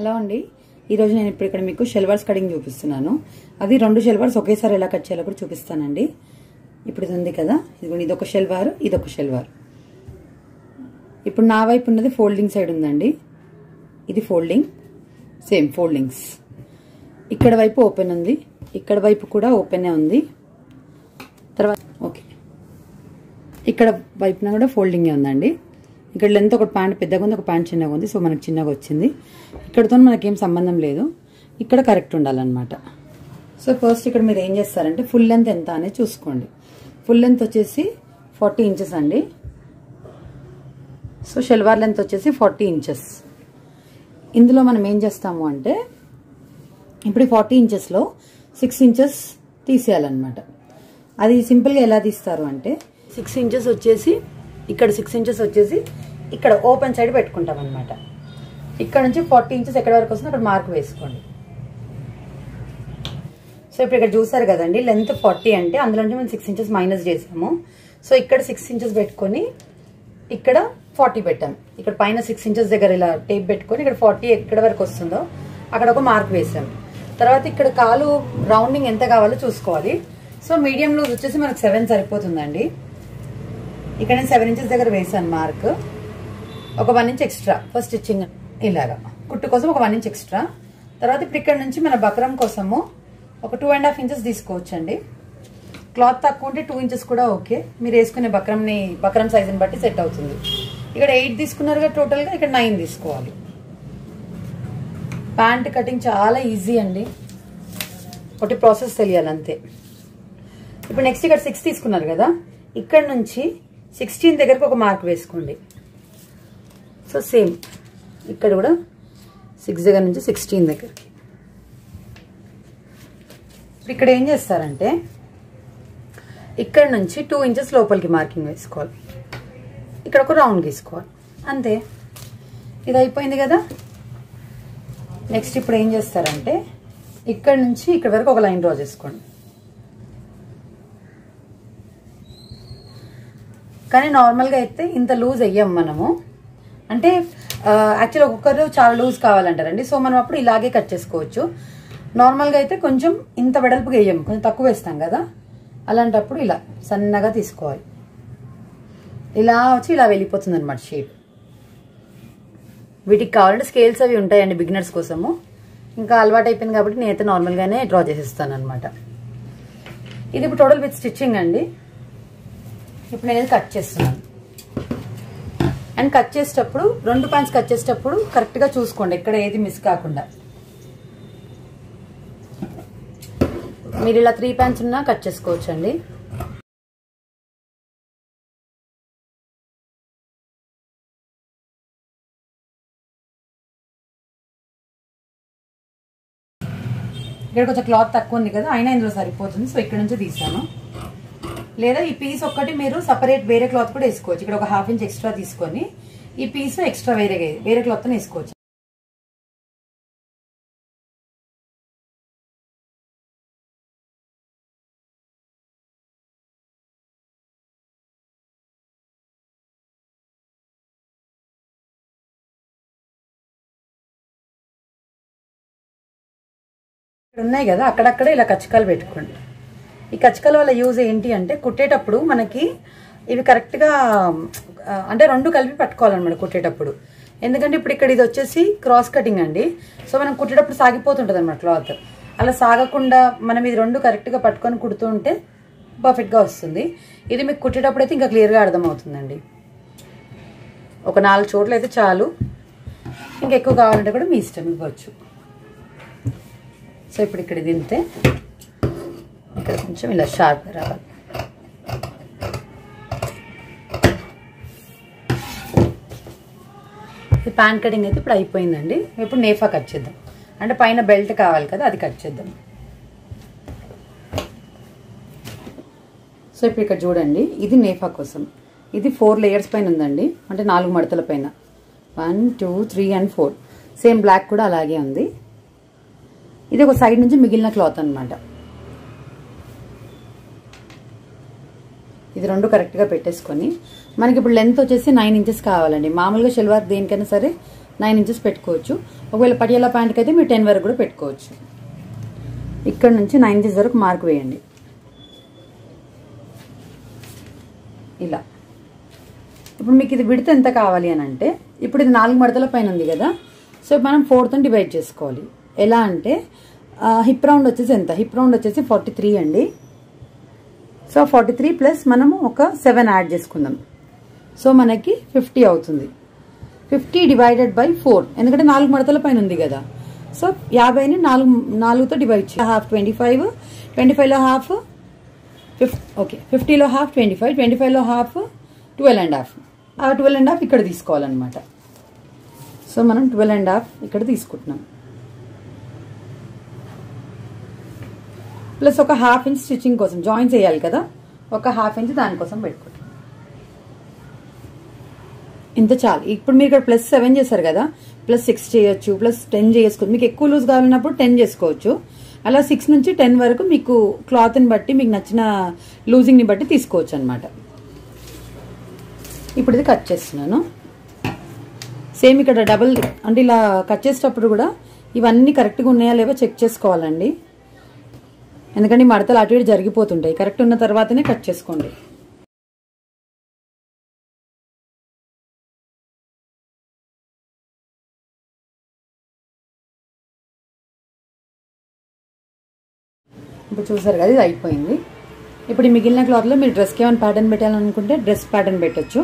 Hello అండి. ఈరోజు నేను ఇప్పుడు ఇక్కడ మీకు షెల్వర్స్ కటింగ్ చూపిస్తున్నాను. అది రెండు షెల్వర్స్ ఒకేసారి ఎలా కట్ చేయాలో కూడా చూపిస్తానండి. ఇప్పుడు ఇది ఉంది కదా. ఇదిగోండి ఇదొక షెల్వార్ ఇదొక షెల్వార్. ఇప్పుడు నా వైపు ఉన్నది ఫోల్డింగ్ సైడ్ ఉందండి. ఇది ఫోల్డింగ్ సేమ్ ఫోల్డింగ్స్. ఇక్కడ వైపు ఓపెన్ ఉంది. ఇక్కడ వైపు కూడా ఓపెనే ఉంది. తర్వాత ఓకే. ఇక్కడ వైపున కూడా ఫోల్డింగే ఉందండి. ఇక్కడ లెంత్ ఒక ప్యాంట్ పెద్దగా ఉంది ఒక ప్యాంట్ చిన్నగా ఉంది. సో మనకు చిన్నగా వచ్చింది. ఇక్కడతో మనకేం సంబంధం లేదు. ఇక్కడ కరెక్ట్ ఉండాలన్నమాట. సో ఫస్ట్ ఇక్కడ మీరు ఏం చేస్తారంటే ఫుల్ లెంత్ ఎంత అనేది చూసుకోండి. ఫుల్ లెంత్ వచ్చేసి ఫార్టీ ఇంచెస్ అండి. సో షెల్వార్ లెంత్ వచ్చేసి ఫార్టీ ఇంచెస్ ఇందులో మనం ఏం చేస్తాము అంటే ఇప్పుడు ఫార్టీ ఇంచెస్లో సిక్స్ ఇంచెస్ తీసేయాలన్నమాట. అది సింపుల్గా ఎలా తీస్తారు అంటే సిక్స్ ఇంచెస్ వచ్చేసి ఇక్కడ సిక్స్ ఇంచెస్ వచ్చేసి ఇక్కడ ఓపెన్ సైడ్ పెట్టుకుంటాం అనమాట ఇక్కడ నుంచి ఫార్టీ ఇంచెస్ ఎక్కడ వరకు వస్తుందో అక్కడ మార్క్ వేసుకోండి. సో ఇప్పుడు ఇక్కడ చూసారు కదండి లెంత్ ఫార్టీ అంటే అందులో నుంచి మనం సిక్స్ ఇంచెస్ మైనస్ చేసాము. సో ఇక్కడ సిక్స్ ఇంచెస్ పెట్టుకొని ఇక్కడ ఫార్టీ పెట్టాం. ఇక్కడ పైన సిక్స్ ఇంచెస్ దగ్గర ఇలా టేప్ పెట్టుకొని ఇక్కడ ఫార్టీ ఎక్కడ వరకు వస్తుందో అక్కడ ఒక మార్క్ వేసాం. తర్వాత ఇక్కడ కాలు రౌండింగ్ ఎంత కావాలో చూసుకోవాలి. సో మీడియం లూజ్ వచ్చేసి మనకు సెవెన్ సరిపోతుందండి. ఇక్కడ నేను సెవెన్ ఇంచెస్ దగ్గర వేసాను మార్క్ ఒక one inch extra first stitching ఇలాగా. కుట్టు కోసం ఒక వన్ ఇంచ్ ఎక్స్ట్రా తర్వాత ఇప్పుడు ఇక్కడ నుంచి మన బక్రం కోసము ఒక టూ అండ్ హాఫ్ ఇంచెస్ తీసుకోవచ్చండి. క్లాత్ తక్కువ ఉంటే టూ ఇంచెస్ కూడా ఓకే మీరు వేసుకునే బక్రంని బక్రం సైజుని బట్టి సెట్ అవుతుంది. ఇక్కడ ఎయిట్ తీసుకున్నారుగా టోటల్గా ఇక్కడ నైన్ తీసుకోవాలి. ప్యాంట్ కటింగ్ చాలా ఈజీ అండి. ఒకటి ప్రాసెస్ తెలియాలి అంతే ఇప్పుడు నెక్స్ట్ ఇక్కడ సిక్స్ తీసుకున్నారు కదా. ఇక్కడ నుంచి సిక్స్టీన్ దగ్గరకు ఒక మార్క్ వేసుకోండి. సో సేమ్ ఇక్కడ కూడా సిక్స్ దగ్గర నుంచి సిక్స్టీన్ దగ్గరికి. ఇక్కడ ఏం చేస్తారంటే ఇక్కడ నుంచి టూ ఇంచెస్ లోపలికి మార్కింగ్ వేసుకోవాలి. ఇక్కడ ఒక రౌండ్ గీసుకోవాలి. అంతే. ఇది అయిపోయింది కదా? నెక్స్ట్ ఇప్పుడు ఏం చేస్తారంటే ఇక్కడ నుంచి ఇక్కడ వరకు ఒక లైన్ డ్రా చేసుకోండి. కానీ నార్మల్గా అయితే ఇంత లూజ్ అయ్యాం మనము. అంటే యాక్చువల్ ఒక్కొక్కరు చాలా లూజ్ కావాలంటారండి. సో మనం అప్పుడు ఇలాగే కట్ చేసుకోవచ్చు. నార్మల్గా అయితే కొంచెం ఇంత వెడల్పుగా వేయం. కొంచెం తక్కువ వేస్తాం కదా. అలాంటప్పుడు ఇలా సన్నగా తీసుకోవాలి. ఇలా వచ్చి ఇలా వెళ్ళిపోతుంది అనమాట షేప్ వీటికి కావాలంటే స్కేల్స్ అవి ఉంటాయండి బిగినర్స్ కోసము. ఇంకా అలవాటు అయిపోయింది కాబట్టి నేనైతే నార్మల్గానే డ్రా చేసేస్తాను అనమాట ఇది ఇప్పుడు టోటల్ విత్ స్టిచ్చింగ్ అండి. ఇప్పుడు నేను కట్ చేస్తున్నాను. అండ్ కట్ చేసేటప్పుడు రెండు పాయింట్స్ కట్ చేసేటప్పుడు కరెక్ట్గా చూసుకోండి ఎక్కడ ఏది మిస్ కాకుండా. మీరు ఇలా త్రీ ప్యాంట్స్ ఉన్నా కట్ చేసుకోవచ్చు అండి ఇక్కడ కొంచెం క్లాత్ తక్కువ ఉంది కదా అయినా ఇందులో సరిపోతుంది సో ఇక్కడ నుంచి తీసాను. లేదా ఈ పీస్ ఒక్కటి మీరు సపరేట్ వేరే క్లాత్ కూడా వేసుకోవచ్చు. ఇక్కడ ఒక హాఫ్ ఇంచ్ ఎక్స్ట్రా తీసుకొని ఈ పీస్ ఎక్స్ట్రా వేరే వేరే క్లాత్ వేసుకోవచ్చు. ఇక్కడ ఉన్నాయి కదా అక్కడక్కడ ఇలా కచ్చకాలు పెట్టుకోండి. ఈ కచ్చకాల వల్ల యూజ్ ఏంటి అంటే కుట్టేటప్పుడు మనకి ఇవి కరెక్ట్గా అంటే రెండు కలిపి పట్టుకోవాలన్నమాట కుట్టేటప్పుడు. ఎందుకంటే ఇప్పుడు ఇక్కడ ఇది వచ్చేసి క్రాస్ కటింగ్ అండి. సో మనం కుట్టేటప్పుడు సాగిపోతుంటుంది అనమాట క్లాత్ అలా సాగకుండా మనం ఇది రెండు కరెక్ట్గా పట్టుకొని కుడుతూ ఉంటే పర్ఫెక్ట్గా వస్తుంది. ఇది మీకు కుట్టేటప్పుడు అయితే ఇంకా క్లియర్గా అర్థమవుతుందండి. ఒక నాలుగు చోట్ల అయితే చాలు. ఇంకా ఎక్కువ కావాలంటే కూడా మీ ఇష్టం ఇవ్వచ్చు. సో ఇప్పుడు ఇక్కడ దింటే ఇక్కడ కొంచెం ఇలా షార్ప్గా రావాలి. ఈ ప్యాన్ కటింగ్ అయితే ఇప్పుడు అయిపోయిందండి. ఇప్పుడు నేఫా కట్ చేద్దాం. అంటే పైన బెల్ట్ కావాలి కదా అది కట్ చేద్దాం. సో ఇప్పుడు ఇక్కడ చూడండి ఇది నేఫా కోసం. ఇది ఫోర్ లేయర్స్ పైన ఉందండి. అంటే నాలుగు మడతల పైన. One two three and four same block కూడా అలాగే ఉంది. ఇది ఒక సైడ్ నుంచి మిగిలిన క్లాత్ అనమాట ఇది రెండు కరెక్ట్గా పెట్టేసుకొని. మనకి ఇప్పుడు లెంత్ వచ్చేసి నైన్ ఇంచెస్ కావాలండి. మామూలుగా షెల్వార్ దేనికైనా సరే నైన్ ఇంచెస్ పెట్టుకోవచ్చు. ఒకవేళ పటియాలా ప్యాంట్కి అయితే మీరు టెన్ వరకు కూడా పెట్టుకోవచ్చు. ఇక్కడ నుంచి నైన్ ఇంచెస్ వరకు మార్క్ వేయండి. ఇలా. ఇప్పుడు మీకు ఇది విడత ఎంత కావాలి అని అంటే ఇప్పుడు ఇది నాలుగు మడతల పైన ఉంది కదా సో మనం ఫోర్త్ డివైడ్ చేసుకోవాలి. ఎలా అంటే హిప్ రౌండ్ వచ్చేసి ఎంత? హిప్ రౌండ్ వచ్చేసి ఫార్టీ త్రీ అండి. సో ఫార్టీ త్రీ ప్లస్ మనము ఒక సెవెన్ యాడ్ చేసుకుందాం. సో మనకి ఫిఫ్టీ అవుతుంది. ఫిఫ్టీ డివైడెడ్ బై ఫోర్ ఎందుకంటే నాలుగు మడతల పైన ఉంది కదా. సో యాభైని నాలుగు నాలుగుతో డివైడ్ చేయాలి హాఫ్ ట్వంటీ ఫైవ్ ట్వంటీ ఫైవ్లో హాఫ్ ఫిఫ్ ఓకే ఫిఫ్టీలో హాఫ్ ట్వంటీ ఫైవ్ ట్వంటీ ఫైవ్లో హాఫ్ ట్వెల్వ్ అండ్ హాఫ్ ఆ ట్వెల్వ్ అండ్ హాఫ్ ఇక్కడ తీసుకోవాలన్నమాట. సో మనం ట్వెల్వ్ అండ్ హాఫ్ ఇక్కడ తీసుకుంటున్నాం. ప్లస్ ఒక హాఫ్ ఇంచ్ స్టిచ్చింగ్ కోసం జాయిన్ చేయాలి కదా ఒక హాఫ్ ఇంచ్ దానికోసం పెట్టుకోండి. ఇంత చాలు. ఇప్పుడు మీరు ఇక్కడ ప్లస్ సెవెన్ చేశారు కదా ప్లస్ సిక్స్ చేయొచ్చు ప్లస్ టెన్ చేసుకోవచ్చు. మీకు ఎక్కువ లూజ్ కావాలన్నప్పుడు టెన్ చేసుకోవచ్చు. అలా సిక్స్ నుంచి టెన్ వరకు మీకు క్లాత్ని బట్టి మీకు నచ్చిన లూజింగ్ని బట్టి తీసుకోవచ్చు అనమాట ఇప్పుడు ఇది కట్ చేస్తున్నాను. సేమ్ ఇక్కడ డబుల్ అంటే ఇలా కట్ చేసేటప్పుడు కూడా ఇవన్నీ కరెక్ట్గా ఉన్నాయా లేవో చెక్ చేసుకోవాలండి. ఎందుకంటే ఈ మడతలు అటు ఇటు జరిగిపోతుంటాయి. కరెక్ట్ ఉన్న తర్వాతనే కట్ చేసుకోండి. ఇప్పుడు చూసారు కదా ఇది అయిపోయింది. ఇప్పుడు ఈ మిగిలిన క్లాత్లో మీరు డ్రెస్కి ఏమైనా ప్యాటర్న్ పెట్టాలనుకుంటే డ్రెస్ ప్యాటర్న్ పెట్టచ్చు.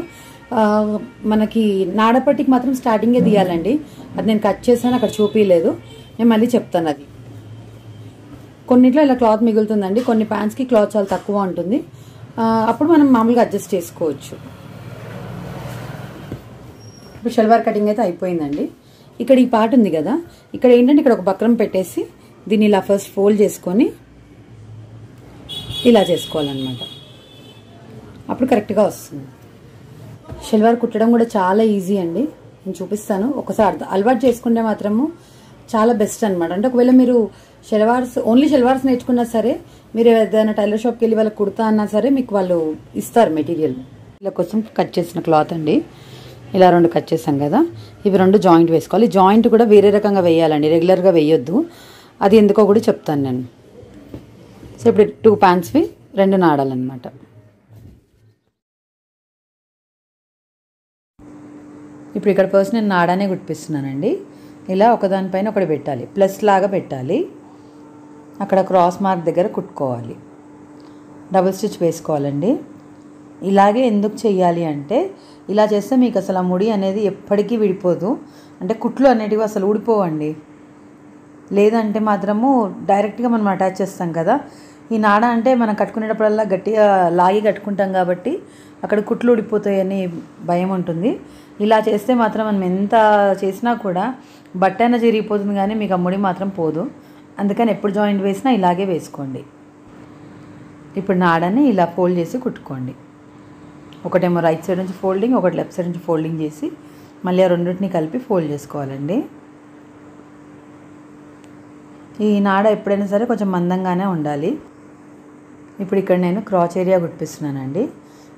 మనకి నాడపట్టికి మాత్రం స్టార్టింగే తీయాలండి. అది నేను కట్ చేశాను అక్కడ చూపించలేదు నేను మళ్ళీ చెప్తాను అది. కొన్నిట్లో ఇలా క్లాత్ మిగులుతుందండి. కొన్ని ప్యాంట్స్కి క్లాత్ చాలా తక్కువ ఉంటుంది. అప్పుడు మనం మామూలుగా అడ్జస్ట్ చేసుకోవచ్చు. ఇప్పుడు షల్వార్ కటింగ్ అయితే అయిపోయిందండి. ఇక్కడ ఈ పార్ట్ ఉంది కదా. ఇక్కడ ఏంటంటే ఇక్కడ ఒక బక్రం పెట్టేసి దీన్ని ఇలా ఫస్ట్ ఫోల్డ్ చేసుకొని ఇలా చేసుకోవాలన్నమాట. అప్పుడు కరెక్ట్గా వస్తుంది. షల్వార్ కుట్టడం కూడా చాలా ఈజీ అండి. నేను చూపిస్తాను. ఒకసారి అలవాటు చేసుకుంటే మాత్రము చాలా బెస్ట్ అనమాట అంటే ఒకవేళ మీరు షెల్వార్స్ ఓన్లీ షెల్వార్స్ నేర్చుకున్నా సరే మీరు ఏదైనా టైలర్ షాప్కి వెళ్ళి వాళ్ళకి కుడతా అన్నా సరే మీకు వాళ్ళు ఇస్తారు మెటీరియల్. ఇలా కోసం కట్ చేసిన క్లాత్ అండి. ఇలా రెండు కట్ చేసాం కదా. ఇవి రెండు జాయింట్ వేసుకోవాలి. జాయింట్ కూడా వేరే రకంగా వేయాలండి. రెగ్యులర్గా వేయొద్దు. అది ఎందుకో కూడా చెప్తాను నేను. సో ఇప్పుడు టూ ప్యాంట్స్వి రెండు నాడాలన్నమాట. ఇప్పుడు ఇక్కడ పర్సన్ నేను నాడానే గుర్తిస్తున్నానండి ఇలా ఒకదానిపైన ఒకటి పెట్టాలి. ప్లస్ లాగా పెట్టాలి. అక్కడ క్రాస్ మార్క్ దగ్గర కుట్టుకోవాలి. డబుల్ స్టిచ్ వేసుకోవాలండి. ఇలాగే ఎందుకు చేయాలి అంటే ఇలా చేస్తే మీకు అసలు ఆ ముడి అనేది ఎప్పటికీ విడిపోదు. అంటే కుట్లు అనేటివి అసలు ఊడిపోవండి. లేదంటే మాత్రము డైరెక్ట్గా మనం అటాచ్ చేస్తాం కదా. ఈ నాడ అంటే మనం కట్టుకునేటప్పుడల్లా గట్టిగా లాగి కట్టుకుంటాం కాబట్టి అక్కడ కుట్లు ఊడిపోతాయని భయం ఉంటుంది. ఇలా చేస్తే మాత్రం మనం ఎంత చేసినా కూడా బట్ట అయినా చిరిగిపోతుంది కానీ మీకు ఆ ముడి మాత్రం పోదు. అందుకని ఎప్పుడు జాయింట్ వేసినా ఇలాగే వేసుకోండి. ఇప్పుడు నాడని ఇలా ఫోల్డ్ చేసి కుట్టుకోండి. ఒకటేమో రైట్ సైడ్ నుంచి ఫోల్డింగ్ ఒకటి లెఫ్ట్ సైడ్ నుంచి ఫోల్డింగ్ చేసి మళ్ళీ ఆ రెండింటిని కలిపి ఫోల్డ్ చేసుకోవాలండి. ఈ నాడ ఎప్పుడైనా సరే కొంచెం మందంగానే ఉండాలి. ఇప్పుడు ఇక్కడ నేను క్రాచ్ ఏరియా కుట్టిస్తున్నానండి.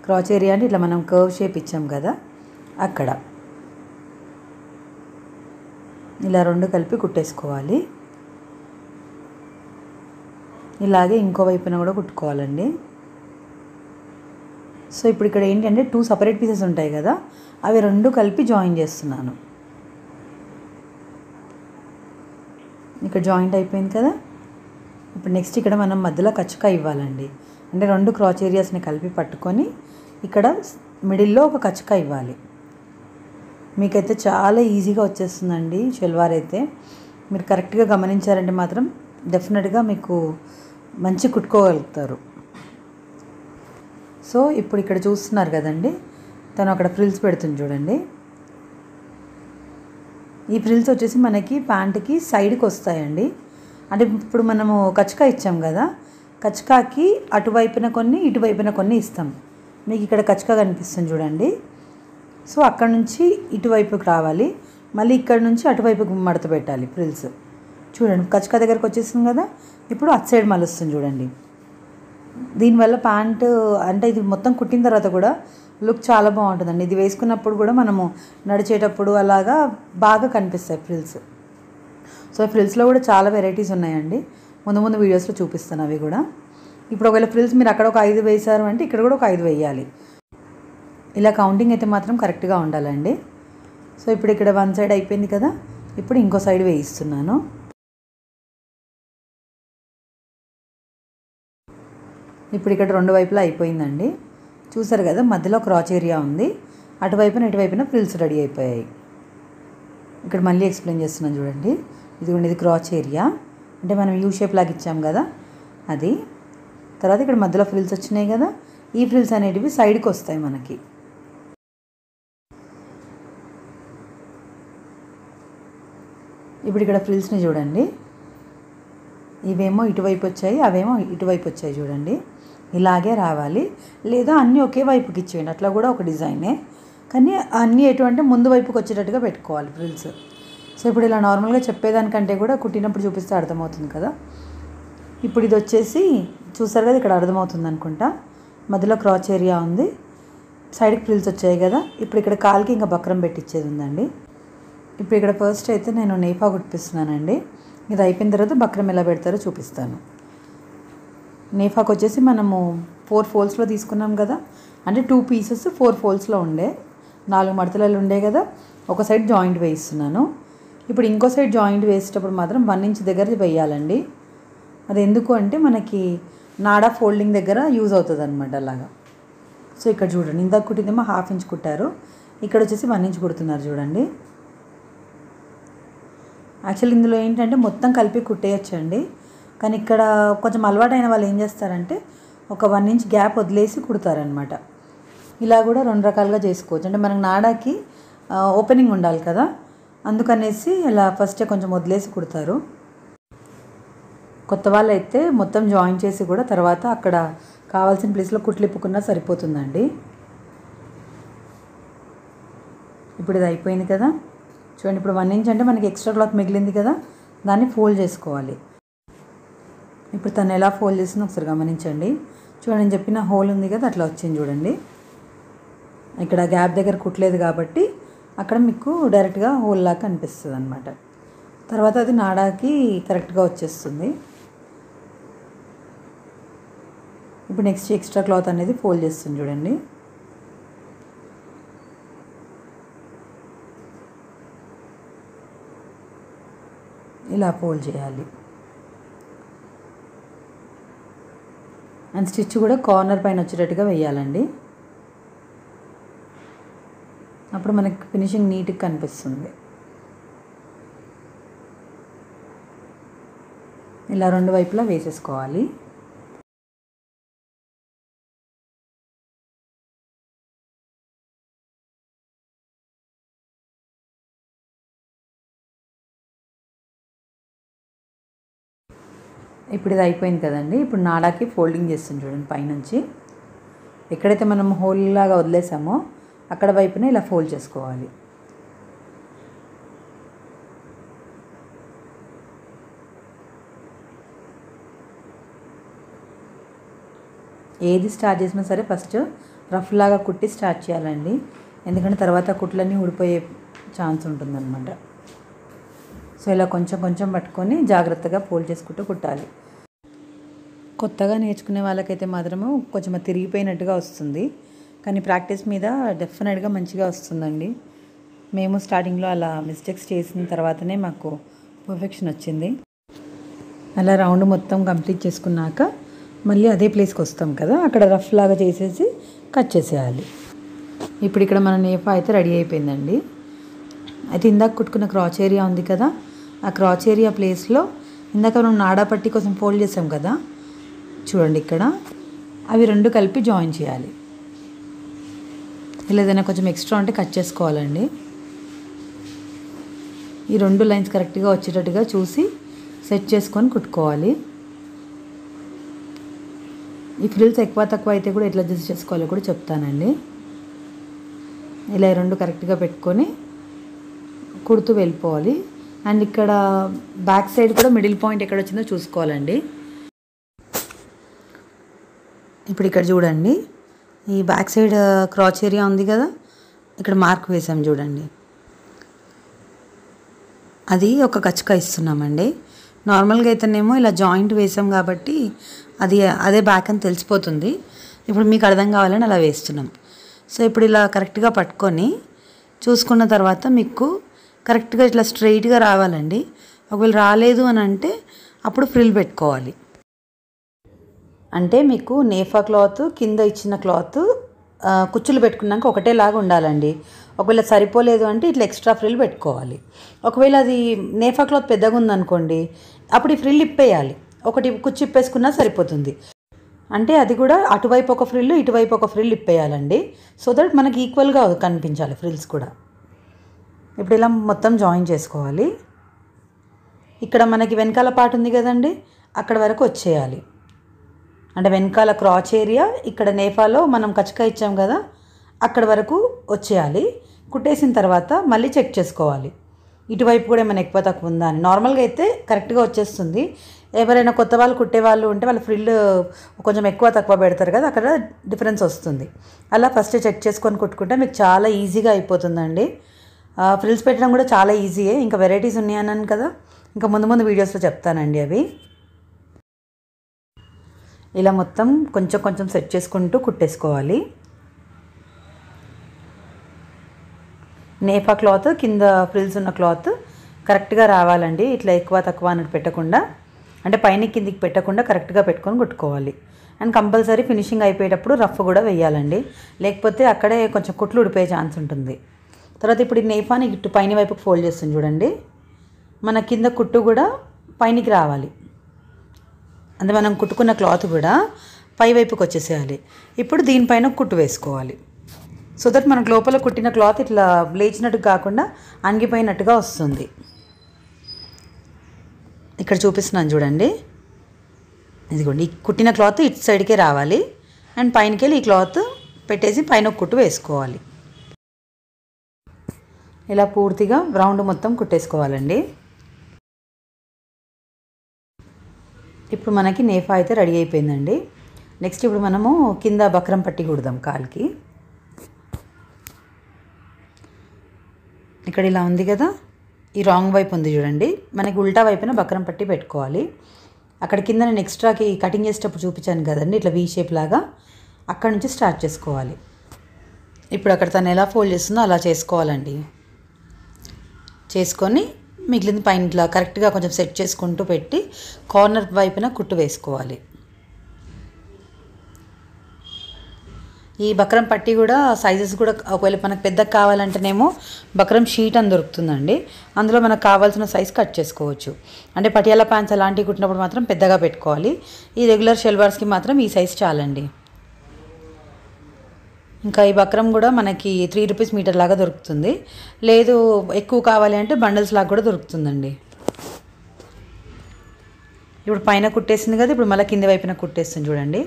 క్రాచ్ ఏరియా అంటే ఇట్లా మనం కర్వ్ షేప్ ఇచ్చాం కదా అక్కడ. ఇలా రెండు కలిపి కుట్టేసుకోవాలి. ఇలాగే ఇంకో వైపున కూడా కుట్టుకోవాలండి. సో ఇప్పుడు ఇక్కడ ఏంటంటే టూ సపరేట్ పీసెస్ ఉంటాయి కదా అవి రెండు కలిపి జాయిన్ చేస్తున్నాను. ఇక్కడ జాయింట్ అయిపోయింది కదా. ఇప్పుడు నెక్స్ట్ ఇక్కడ మనం మధ్యలో కచ్చుక ఇవ్వాలండి. అంటే రెండు క్రాచ్ ఏరియాస్ని కలిపి పట్టుకొని ఇక్కడ మిడిల్లో ఒక కచ్చుక ఇవ్వాలి. మీకైతే చాలా ఈజీగా వచ్చేస్తుందండి షెల్వార్ అయితే. మీరు కరెక్ట్గా గమనించారంటే మాత్రం డెఫినెట్గా మీకు మంచి కుట్టుకోగలుగుతారు. సో ఇప్పుడు ఇక్కడ చూస్తున్నారు కదండి తను అక్కడ ఫ్రిల్స్ పెడుతుంది చూడండి. ఈ ఫ్రిల్స్ వచ్చేసి మనకి ప్యాంట్కి సైడ్కి వస్తాయండి. అంటే ఇప్పుడు మనము కచ్చకా ఇచ్చాం కదా కచ్చకాకి అటువైపున కొన్ని ఇటువైపున కొన్ని ఇస్తాం. మీకు ఇక్కడ కచ్చకా కనిపిస్తుంది చూడండి. సో అక్కడ నుంచి ఇటువైపుకి రావాలి. మళ్ళీ ఇక్కడ నుంచి అటువైపుకి మడత పెట్టాలి ఫ్రిల్స్. చూడండి కచ్చకా దగ్గరకు వచ్చేసింది కదా? ఇప్పుడు అటు సైడ్ మలుస్తుంది చూడండి. దీనివల్ల ప్యాంట్ అంటే ఇది మొత్తం కుట్టిన తర్వాత కూడా లుక్ చాలా బాగుంటుందండి. ఇది వేసుకున్నప్పుడు కూడా మనము నడిచేటప్పుడు అలాగా బాగా కనిపిస్తాయి ఫ్రిల్స్. సో ఫ్రిల్స్లో కూడా చాలా వెరైటీస్ ఉన్నాయండి. ముందు ముందు వీడియోస్లో చూపిస్తాను అవి కూడా. ఇప్పుడు ఒకవేళ ఫ్రిల్స్ మీరు అక్కడ ఒక ఐదు వేసారు అంటే ఇక్కడ కూడా ఒక ఐదు వేయాలి. ఇలా కౌంటింగ్ అయితే మాత్రం కరెక్ట్గా ఉండాలండి. సో ఇప్పుడు ఇక్కడ వన్ సైడ్ అయిపోయింది కదా? ఇప్పుడు ఇంకో సైడ్ వేయిస్తున్నాను. ఇప్పుడు ఇక్కడ రెండు వైపులా అయిపోయిందండి. చూసారు కదా మధ్యలో క్రాచ్ ఏరియా ఉంది. అటువైపున ఇటువైపున ఫ్రిల్స్ రెడీ అయిపోయాయి. ఇక్కడ మళ్ళీ ఎక్స్ప్లెయిన్ చేస్తున్నాను చూడండి. ఇదిగోండి ఇది క్రాచ్ ఏరియా అంటే మనం యూ షేప్ లాగా ఇచ్చాం కదా అది. తర్వాత ఇక్కడ మధ్యలో ఫ్రిల్స్ వచ్చినాయి కదా ఈ ఫ్రిల్స్ అనేటివి సైడ్కి వస్తాయి మనకి. ఇప్పుడు ఇక్కడ ఫ్రిల్స్ని చూడండి. ఇవేమో ఇటువైపు వచ్చాయి అవేమో ఇటువైపు వచ్చాయి చూడండి. ఇలాగే రావాలి. లేదా అన్నీ ఒకే వైపుకి ఇచ్చేయండి. అట్లా కూడా ఒక డిజైనే. కానీ అన్నీ ఎటువంటి ముందు వైపుకి వచ్చేటట్టుగా పెట్టుకోవాలి ఫ్రిల్స్. సో ఇప్పుడు ఇలా నార్మల్గా చెప్పేదానికంటే కూడా కుట్టినప్పుడు చూపిస్తే అర్థమవుతుంది కదా. ఇప్పుడు ఇది వచ్చేసి చూసారు కదా ఇక్కడ అర్థమవుతుంది అనుకుంటా. మధ్యలో క్రాచ్ ఏరియా ఉంది. సైడ్కి ఫ్రిల్స్ వచ్చాయి కదా. ఇప్పుడు ఇక్కడ కాలుకి ఇంకా బక్రం పెట్టించేది ఉందండి. ఇప్పుడు ఇక్కడ ఫస్ట్ అయితే నేను నేఫా కుట్టిస్తున్నానండి ఇది అయిపోయిన తర్వాత బక్రం ఎలా పెడతారో చూపిస్తాను. నేఫాకి వచ్చేసి మనము ఫోర్ ఫోల్స్లో తీసుకున్నాం కదా. అంటే టూ పీసెస్ ఫోర్ ఫోల్స్లో ఉండే. నాలుగు మడతలలో ఉండే కదా. ఒక సైడ్ జాయింట్ వేయిస్తున్నాను. ఇప్పుడు ఇంకో సైడ్ జాయింట్ వేసేటప్పుడు మాత్రం వన్ ఇంచ్ దగ్గర వేయాలండి. అది ఎందుకు అంటే మనకి నాడా ఫోల్డింగ్ దగ్గర యూజ్ అవుతుంది అనమాట అలాగా. సో ఇక్కడ చూడండి ఇందాక కుట్టిందేమో హాఫ్ ఇంచ్ కుట్టారు. ఇక్కడ వచ్చేసి వన్ ఇంచ్ కుడుతున్నారు చూడండి. యాక్చువల్లీ ఇందులో ఏంటంటే మొత్తం కలిపి కుట్టేయచ్చండి. కానీ ఇక్కడ కొంచెం అలవాటైన వాళ్ళు ఏం చేస్తారంటే ఒక వన్ ఇంచ్ గ్యాప్ వదిలేసి కుడతారనమాట ఇలా కూడా రెండు రకాలుగా చేసుకోవచ్చు. అంటే మనకు నాడాకి ఓపెనింగ్ ఉండాలి కదా. అందుకనేసి ఇలా ఫస్టే కొంచెం వదిలేసి కుడతారు. కొత్త వాళ్ళు అయితే మొత్తం జాయిన్ చేసి కూడా తర్వాత అక్కడ కావాల్సిన ప్లేస్లో కుట్లిప్పుకున్నా సరిపోతుందండి. ఇప్పుడు ఇది అయిపోయింది కదా. చూడండి ఇప్పుడు వన్ ఇంచ్ అంటే మనకి ఎక్స్ట్రా క్లాత్ మిగిలింది కదా. దాన్ని ఫోల్డ్ చేసుకోవాలి. ఇప్పుడు తను ఎలా ఫోల్డ్ చేసిందో ఒకసారి గమనించండి. చూడండి చెప్పిన హోల్ ఉంది కదా అట్లా వచ్చింది చూడండి. ఇక్కడ గ్యాప్ దగ్గర కుట్టలేదు కాబట్టి అక్కడ మీకు డైరెక్ట్గా హోల్ లాగా కనిపిస్తుంది అనమాట తర్వాత అది నాడాకి కరెక్ట్గా వచ్చేస్తుంది. ఇప్పుడు నెక్స్ట్ ఎక్స్ట్రా క్లాత్ అనేది ఫోల్డ్ చేస్తుంది చూడండి. ఇలా ఫోల్డ్ చేయాలి. అండ్ స్టిచ్ కూడా కార్నర్ పైన వచ్చేటట్టుగా వేయాలండి. అప్పుడు మనకి ఫినిషింగ్ నీట్గా కనిపిస్తుంది. ఇలా రెండు వైపులా వేసేసుకోవాలి. ఇప్పుడు ఇది అయిపోయింది కదండి. ఇప్పుడు నాడాకి ఫోల్డింగ్ చేస్తుంది చూడండి పైనుంచి. ఎక్కడైతే మనం హోల్ లాగా వదిలేసామో అక్కడ వైపున ఇలా ఫోల్డ్ చేసుకోవాలి. ఏది స్టార్ట్ చేసినా సరే ఫస్ట్ రఫ్ లాగా కుట్టి స్టార్ట్ చేయాలండి. ఎందుకంటే తర్వాత కుట్లన్నీ ఊడిపోయే ఛాన్స్ ఉంటుందన్నమాట. సో ఇలా కొంచెం కొంచెం పట్టుకొని జాగ్రత్తగా ఫోల్డ్ చేసుకుంటూ కుట్టాలి. కొత్తగా నేర్చుకునే వాళ్ళకైతే మాత్రము కొంచెం తిరిగిపోయినట్టుగా వస్తుంది. కానీ ప్రాక్టీస్ మీద డెఫినెట్గా మంచిగా వస్తుందండి. మేము స్టార్టింగ్లో అలా మిస్టేక్స్ చేసిన తర్వాతనే మాకు పర్ఫెక్షన్ వచ్చింది. అలా రౌండ్ మొత్తం కంప్లీట్ చేసుకున్నాక మళ్ళీ అదే ప్లేస్కి వస్తాం కదా అక్కడ రఫ్ లాగా చేసేసి కట్ చేసేయాలి. ఇప్పుడు ఇక్కడ మన నేఫా అయితే రెడీ అయిపోయిందండి. అయితే ఇందాక కుట్టుకున్న క్రాచ్ ఏరియా ఉంది కదా ఆ క్రాచ్ ఏరియా ప్లేస్లో ఇందాక మనం నాడా పట్టి కోసం ఫోల్డ్ చేసాం కదా? చూడండి ఇక్కడ. అవి రెండు కలిపి జాయిన్ చేయాలి. ఇలా ఏదైనా కొంచెం ఎక్స్ట్రా ఉంటే కట్ చేసుకోవాలండి. ఈ రెండు లైన్స్ కరెక్ట్గా వచ్చేటట్టుగా చూసి సెట్ చేసుకొని కుట్టుకోవాలి. ఈ ఫ్రిల్స్ ఎక్కువ తక్కువ అయితే కూడా ఎట్లా అడ్జస్ట్ చేసుకోవాలో కూడా చెప్తానండి. ఇలా ఈ రెండు కరెక్ట్గా పెట్టుకొని కుడుతూ వెళ్ళిపోవాలి. అండ్ ఇక్కడ బ్యాక్ సైడ్ కూడా మిడిల్ పాయింట్ ఎక్కడ వచ్చిందో చూసుకోవాలండి. ఇప్పుడు ఇక్కడ చూడండి. ఈ బ్యాక్ సైడ్ క్రాచ్ ఏరియా ఉంది కదా? ఇక్కడ మార్క్ వేసాం చూడండి. అది ఒక కచ్చుక ఇస్తున్నామండి. నార్మల్గా అయితేనేమో ఇలా జాయింట్ వేసాం కాబట్టి అది అదే బ్యాక్ అని తెలిసిపోతుంది. ఇప్పుడు మీకు అర్థం కావాలని అలా వేస్తున్నాం. సో ఇప్పుడు ఇలా కరెక్ట్గా పట్టుకొని చూసుకున్న తర్వాత మీకు కరెక్ట్గా ఇట్లా స్ట్రైట్గా రావాలండి. ఒకవేళ రాలేదు అని అంటే అప్పుడు ఫ్రిల్ పెట్టుకోవాలి. అంటే మీకు నేఫా క్లాత్ కింద ఇచ్చిన క్లాత్ కుచ్చులు పెట్టుకున్నాక ఒకటేలాగా ఉండాలండి. ఒకవేళ సరిపోలేదు అంటే ఇట్లా ఎక్స్ట్రా ఫ్రిల్ పెట్టుకోవాలి. ఒకవేళ అది నేఫా క్లాత్ పెద్దగా ఉందనుకోండి అప్పుడు ఈ ఫ్రిల్ ఇప్పేయాలి. ఒకటి కుచ్చు ఇప్పేసుకున్నా సరిపోతుంది. అంటే అది కూడా అటువైపు ఒక ఫ్రిల్ ఇటువైపు ఒక ఫ్రిల్ ఇప్పేయాలండి. సో దట్ మనకి ఈక్వల్గా కనిపించాలి ఫ్రిల్స్ కూడా. ఇప్పుడు ఇలా మొత్తం జాయిన్ చేసుకోవాలి. ఇక్కడ మనకి వెనకాల పాటు ఉంది కదండి అక్కడ వరకు వచ్చేయాలి. అంటే వెనకాల క్రాచ్ ఏరియా ఇక్కడ నేఫాలో మనం కచ్చక ఇచ్చాం కదా అక్కడ వరకు వచ్చేయాలి. కుట్టేసిన తర్వాత మళ్ళీ చెక్ చేసుకోవాలి. ఇటువైపు కూడా ఏమైనా ఎక్కువ తక్కువ ఉందా అని. నార్మల్గా అయితే కరెక్ట్గా వచ్చేస్తుంది. ఎవరైనా కొత్త వాళ్ళు కుట్టే వాళ్ళు ఉంటే వాళ్ళు ఫ్రిల్ కొంచెం ఎక్కువ తక్కువ పెడతారు కదా అక్కడ డిఫరెన్స్ వస్తుంది. అలా ఫస్ట్ చెక్ చేసుకొని కుట్టుకుంటే మీకు చాలా ఈజీగా అయిపోతుందండి. ఫ్రిల్స్ పెట్టడం కూడా చాలా ఈజీయే ఇంకా వెరైటీస్ ఉన్నాయన్నాను కదా. ఇంకా ముందు ముందు వీడియోస్లో చెప్తానండి అవి. ఇలా మొత్తం కొంచెం కొంచెం సెట్ చేసుకుంటూ కుట్టేసుకోవాలి. నేపా క్లాత్ కింద ఫ్రిల్స్ ఉన్న క్లాత్ కరెక్ట్గా రావాలండి. ఇట్లా ఎక్కువ తక్కువ అన్నట్టు పెట్టకుండా. అంటే పైన కిందికి పెట్టకుండా కరెక్ట్గా పెట్టుకొని కుట్టుకోవాలి. అండ్ కంపల్సరీ ఫినిషింగ్ అయిపోయేటప్పుడు రఫ్ కూడా వేయాలండి. లేకపోతే అక్కడే కొంచెం కుట్లు ఉడిపోయే ఛాన్స్ ఉంటుంది. తర్వాత ఇప్పుడు ఈ నేపాని ఇటు పైన వైపుకి ఫోల్డ్ చేస్తుంది చూడండి. మన కింద కుట్టు కూడా పైనకి రావాలి. అంటే మనం కుట్టుకున్న క్లాత్ కూడా పై వైపుకి వచ్చేసేయాలి. ఇప్పుడు దీనిపైన కుట్టు వేసుకోవాలి. సో దట్ మనకు లోపల కుట్టిన క్లాత్ ఇట్లా లేచినట్టు కాకుండా అంగిపోయినట్టుగా వస్తుంది. ఇక్కడ చూపిస్తున్నాను చూడండి. ఇదిగోండి ఈ కుట్టిన క్లాత్ ఇటు సైడ్కే రావాలి. అండ్ పైనకి వెళ్ళి ఈ క్లాత్ పెట్టేసి పైన ఒక కుట్టు వేసుకోవాలి. ఇలా పూర్తిగా రౌండ్ మొత్తం కుట్టేసుకోవాలండి. ఇప్పుడు మనకి నేఫా అయితే రెడీ అయిపోయిందండి. నెక్స్ట్ ఇప్పుడు మనము కింద బక్రం పట్టి కుడదాం కాలుకి. ఇక్కడ ఇలా ఉంది కదా ఈ రాంగ్ వైపు ఉంది చూడండి. మనకి ఉల్టా వైపున బక్రం పట్టి పెట్టుకోవాలి. అక్కడ కింద నేను ఎక్స్ట్రాకి కటింగ్ చేసేటప్పుడు చూపించాను కదండి ఇట్లా వీ షేప్ లాగా. అక్కడ నుంచి స్టార్ట్ చేసుకోవాలి. ఇప్పుడు అక్కడ తను ఎలా ఫోల్డ్ చేస్తుందో అలా చేసుకోవాలండి. చేసుకొని మిగిలిన పైన ఇట్లా కరెక్ట్గా కొంచెం సెట్ చేసుకుంటూ పెట్టి కార్నర్ వైపున కుట్టు వేసుకోవాలి. ఈ బక్రం పట్టి కూడా సైజెస్ కూడా ఒకవేళ మనకు పెద్దగా కావాలంటేనేమో బక్రం షీట్ అని దొరుకుతుందండి. అందులో మనకు కావాల్సిన సైజ్ కట్ చేసుకోవచ్చు. అంటే పటియాలా ప్యాంట్స్ అలాంటివి కుట్టినప్పుడు మాత్రం పెద్దగా పెట్టుకోవాలి. ఈ రెగ్యులర్ షెల్వార్స్కి మాత్రం ఈ సైజ్ చాలండి. ఇంకా ఈ బక్రం కూడా మనకి త్రీ రూపీస్ మీటర్ లాగా దొరుకుతుంది. లేదు ఎక్కువ కావాలి అంటే బండల్స్ లాగా కూడా దొరుకుతుందండి. ఇప్పుడు పైన కుట్టేసింది కదా ఇప్పుడు మళ్ళీ కింది వైపున కుట్టేస్తుంది చూడండి.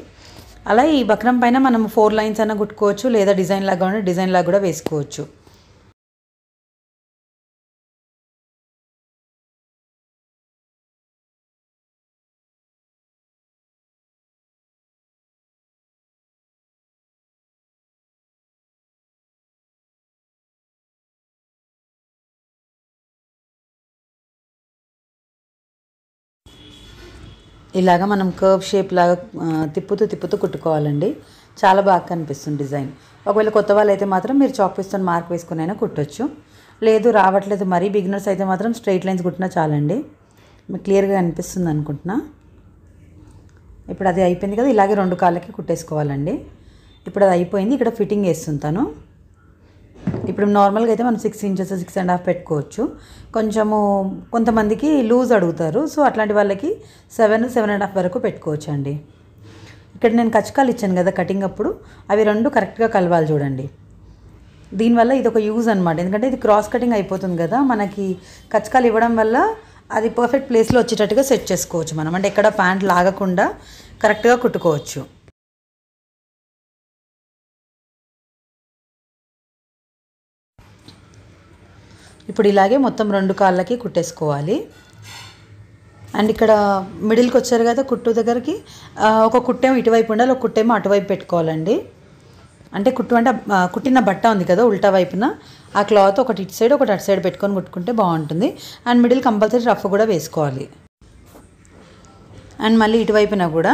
అలా ఈ బక్రం పైన మనం ఫోర్ లైన్స్ అయినా కుట్టుకోవచ్చు లేదా డిజైన్ లాగా ఉంటే డిజైన్ లాగా కూడా వేసుకోవచ్చు. ఇలాగ మనం కర్వ్ షేప్ లాగా తిప్పుతూ తిప్పుతూ కుట్టుకోవాలండి. చాలా బాగా కనిపిస్తుంది డిజైన్. ఒకవేళ కొత్త వాళ్ళు అయితే మాత్రం మీరు చాక్ పీస్తో మార్క్ వేసుకుని అయినా కుట్టొచ్చు. లేదు రావట్లేదు మరీ బిగినర్స్ అయితే మాత్రం స్ట్రైట్ లైన్స్ కుట్టినా చాలండి. మీకు క్లియర్గా అనిపిస్తుంది అనుకుంటున్నా. ఇప్పుడు అది అయిపోయింది కదా ఇలాగే రెండు కాళ్ళకి కుట్టేసుకోవాలండి. ఇప్పుడు అది అయిపోయింది ఇక్కడ ఫిట్టింగ్ వేస్తుంటాను. ఇప్పుడు నార్మల్గా అయితే మనం six inches six and half పెట్టుకోవచ్చు. కొంచెము కొంతమందికి లూజ్ అడుగుతారు. సో అట్లాంటి వాళ్ళకి సెవెన్ సెవెన్ అండ్ హాఫ్ వరకు పెట్టుకోవచ్చు అండి ఇక్కడ నేను కచ్చకాలు ఇచ్చాను కదా కటింగ్ అప్పుడు. అవి రెండు కరెక్ట్గా కలవాలి చూడండి. దీనివల్ల ఇది ఒక యూజ్ అనమాట ఎందుకంటే ఇది క్రాస్ కటింగ్ అయిపోతుంది కదా. మనకి కచ్చకాలు ఇవ్వడం వల్ల అది పర్ఫెక్ట్ ప్లేస్లో వచ్చేటట్టుగా సెట్ చేసుకోవచ్చు మనం. అంటే ఎక్కడ ప్యాంట్ లాగకుండా కరెక్ట్గా కుట్టుకోవచ్చు. ఇప్పుడు ఇలాగే మొత్తం రెండు కాళ్ళకి కుట్టేసుకోవాలి. అండ్ ఇక్కడ మిడిల్కి వచ్చారు కదా కుట్టు దగ్గరికి ఒక కుట్టేమో ఇటువైపు ఉండాలి ఒక కుట్టేమో అటువైపు పెట్టుకోవాలండి. అంటే కుట్టు అంటే కుట్టిన బట్ట ఉంది కదా ఉల్టా వైపున ఆ క్లాత్ ఒకటి ఇటు సైడ్ ఒకటి అటు సైడ్ పెట్టుకొని కుట్టుకుంటే బాగుంటుంది. అండ్ మిడిల్ కంపల్సరీ రఫ్ కూడా వేసుకోవాలి. అండ్ మళ్ళీ ఇటువైపున కూడా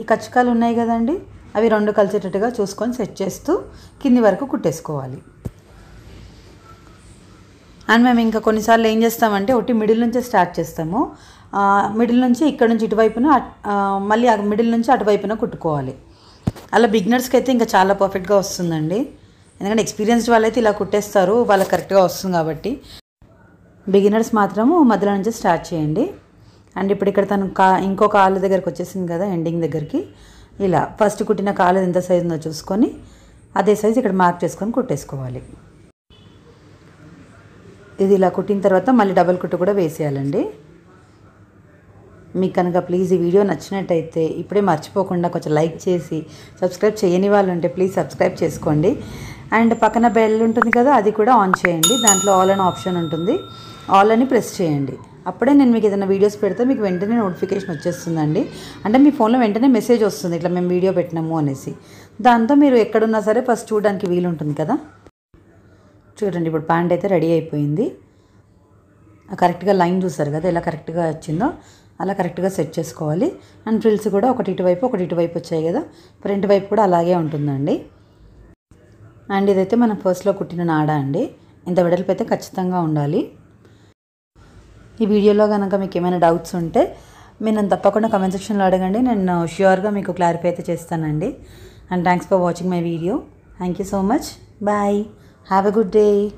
ఈ కచ్చకాలు ఉన్నాయి కదండి అవి రెండు కలిసేటట్టుగా చూసుకొని సెట్ చేస్తూ కింది వరకు కుట్టేసుకోవాలి. అండ్ మేము ఇంకా కొన్నిసార్లు ఏం చేస్తామంటే ఒకటి మిడిల్ నుంచే స్టార్ట్ చేస్తాము. మిడిల్ నుంచి ఇక్కడ నుంచి ఇటువైపున మళ్ళీ మిడిల్ నుంచి అటువైపున కుట్టుకోవాలి. అలా బిగినర్స్కి అయితే ఇంకా చాలా పర్ఫెక్ట్గా వస్తుందండి. ఎందుకంటే ఎక్స్పీరియన్స్డ్ వాళ్ళైతే ఇలా కుట్టేస్తారు వాళ్ళకి కరెక్ట్గా వస్తుంది కాబట్టి. బిగినర్స్ మాత్రము మధ్యలో నుంచి స్టార్ట్ చేయండి. అండ్ ఇప్పుడు ఇక్కడ తను కా ఇంకో కాలు దగ్గరకు వచ్చేసింది కదా ఎండింగ్ దగ్గరికి. ఇలా ఫస్ట్ కుట్టిన కాలు ఎంత సైజు ఉందో చూసుకొని అదే సైజు ఇక్కడ మార్క్ చేసుకొని కుట్టేసుకోవాలి. ఇది ఇలా కుట్టిన తర్వాత మళ్ళీ డబల్ కుట్టు కూడా వేసేయాలండి. మీకు కనుక ప్లీజ్ ఈ వీడియో నచ్చినట్టయితే ఇప్పుడే మర్చిపోకుండా కొంచెం లైక్ చేసి సబ్స్క్రైబ్ చేయని వాళ్ళు ఉంటే ప్లీజ్ సబ్స్క్రైబ్ చేసుకోండి. అండ్ పక్కన బెల్ ఉంటుంది కదా అది కూడా ఆన్ చేయండి. దాంట్లో ఆల్ అని ఆప్షన్ ఉంటుంది. ఆల్ అని ప్రెస్ చేయండి. అప్పుడే నేను మీకు ఏదైనా వీడియోస్ పెడితే మీకు వెంటనే నోటిఫికేషన్ వచ్చేస్తుందండి. అంటే మీ ఫోన్లో వెంటనే మెసేజ్ వస్తుంది ఇట్లా మేము వీడియో పెట్టినాము అనేసి. దాంతో మీరు ఎక్కడున్నా సరే ఫస్ట్ చూడడానికి వీలు ఉంటుంది కదా. చూడండి ఇప్పుడు ప్యాంట్ అయితే రెడీ అయిపోయింది. కరెక్ట్గా లైన్ చూసారు కదా ఎలా కరెక్ట్గా వచ్చిందో అలా కరెక్ట్గా సెట్ చేసుకోవాలి. అండ్ ఫ్రిల్స్ కూడా ఒకటి ఇటువైపు ఒకటి ఇటువైపు వచ్చాయి కదా ఫ్రంట్ వైపు కూడా అలాగే ఉంటుందండి. అండ్ ఇదైతే మనం ఫస్ట్లో కుట్టిన నాడ అండి. ఇంత వెడల్పు అయితే ఖచ్చితంగా ఉండాలి. ఈ వీడియోలో కనుక మీకు ఏమైనా డౌట్స్ ఉంటే మీరు నన్ను తప్పకుండా కమెంట్ సెక్షన్లో అడగండి. నేను ష్యూర్గా మీకు క్లారిఫై అయితే చేస్తానండి. And thanks for watching my video thank you so much bye Have a good day.